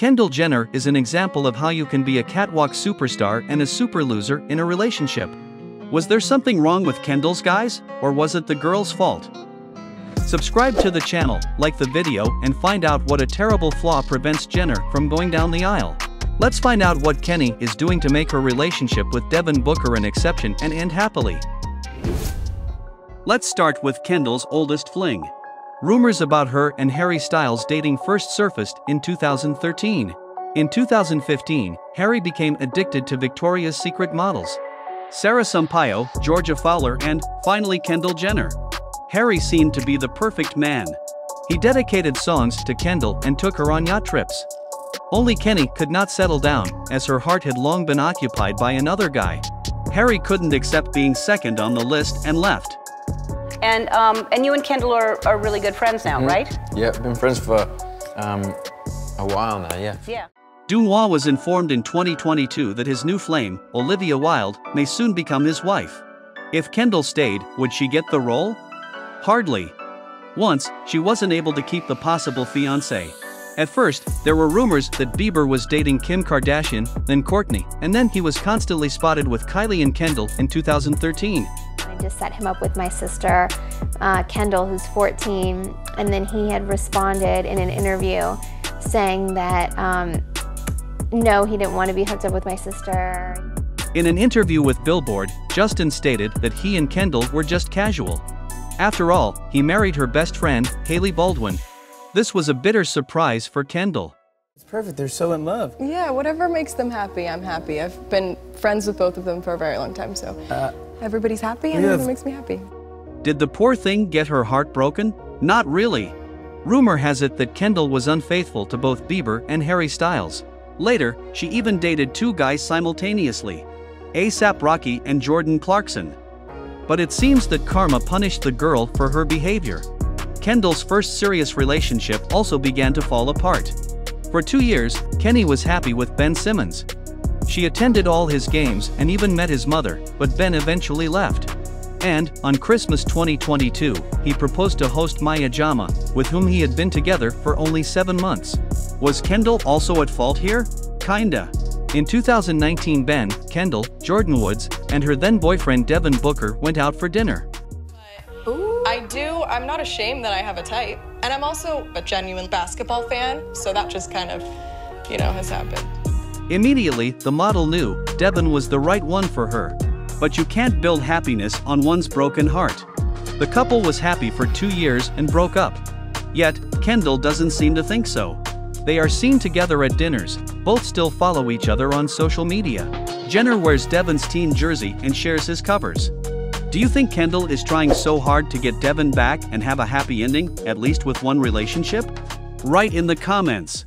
Kendall Jenner is an example of how you can be a catwalk superstar and a super loser in a relationship. Was there something wrong with Kendall's guys, or was it the girl's fault? Subscribe to the channel, like the video, and find out what a terrible flaw prevents Jenner from going down the aisle. Let's find out what Kenny is doing to make her relationship with Devin Booker an exception and end happily. Let's start with Kendall's oldest fling. Rumors about her and Harry Styles dating first surfaced in 2013. In 2015, Harry became addicted to Victoria's Secret models. Sara Sampaio, Georgia Fowler, and, finally, Kendall Jenner. Harry seemed to be the perfect man. He dedicated songs to Kendall and took her on yacht trips. Only Kenny could not settle down, as her heart had long been occupied by another guy. Harry couldn't accept being second on the list and left. And um, and you and Kendall are, are really good friends now, Mhm. right? Yeah, been friends for um, a while now, yeah. Yeah. Dunois was informed in 2022 that his new flame, Olivia Wilde, may soon become his wife. If Kendall stayed, would she get the role? Hardly. Once, she wasn't able to keep the possible fiancé. At first, there were rumors that Bieber was dating Kim Kardashian, then Courtney, and then he was constantly spotted with Kylie and Kendall in 2013. Just set him up with my sister, uh, Kendall, who's 14, and then he had responded in an interview saying that um, no, he didn't want to be hooked up with my sister. In an interview with Billboard, Justin stated that he and Kendall were just casual. After all, he married her best friend, Hailey Baldwin. This was a bitter surprise for Kendall. It's perfect. They're so in love. Yeah, whatever makes them happy, I'm happy. I've been friends with both of them for a very long time, so uh, everybody's happy and yeah. everything makes me happy. Did the poor thing get her heart broken? Not really. Rumor has it that Kendall was unfaithful to both Bieber and Harry Styles. Later, she even dated two guys simultaneously ASAP Rocky and Jordan Clarkson. But it seems that karma punished the girl for her behavior. Kendall's first serious relationship also began to fall apart. For two years, Kenny was happy with Ben Simmons. She attended all his games and even met his mother, but Ben eventually left. And, on Christmas 2022, he proposed to host Maya Jama, with whom he had been together for only seven months. Was Kendall also at fault here? Kinda. In 2019, Ben, Kendall, Jordyn Woods, and her then boyfriend Devin Booker went out for dinner. I'm not ashamed that I have a type. And I'm also a genuine basketball fan, so that just kind of, you know, has happened. Immediately, the model knew Devin was the right one for her. But you can't build happiness on one's broken heart. The couple was happy for two years and broke up. Yet, Kendall doesn't seem to think so. They are seen together at dinners, both still follow each other on social media. Jenner wears Devin's teen jersey and shares his covers. Do you think Kendall is trying so hard to get Devin back and have a happy ending, at least with one relationship? Write in the comments.